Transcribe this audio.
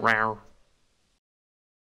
Row.